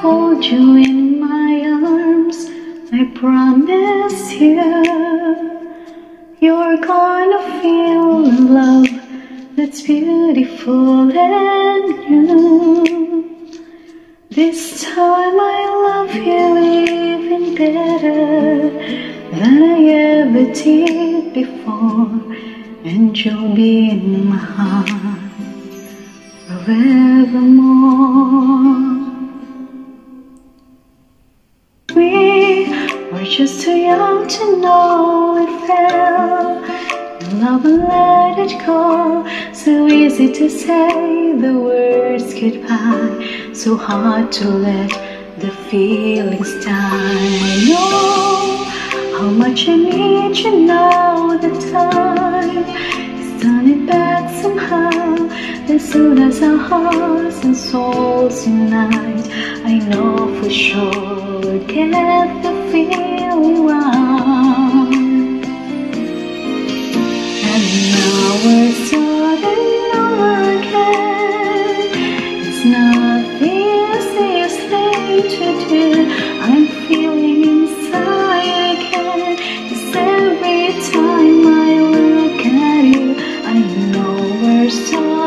hold you in my arms, I promise you, you're gonna feel love that's beautiful and new. This time I love you even better than I ever did before, and you'll be in my heart forevermore. Just too young to know it fell. Love and let it go. So easy to say the words goodbye. So hard to let the feelings die. Know how much I need you now. The time is turning back somehow. As soon as our hearts and souls unite, I know for sure we'll get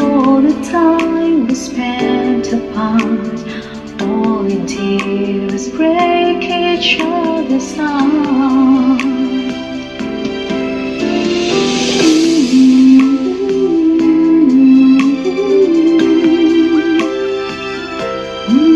all the time we spent apart. All in tears, break each other's heart. And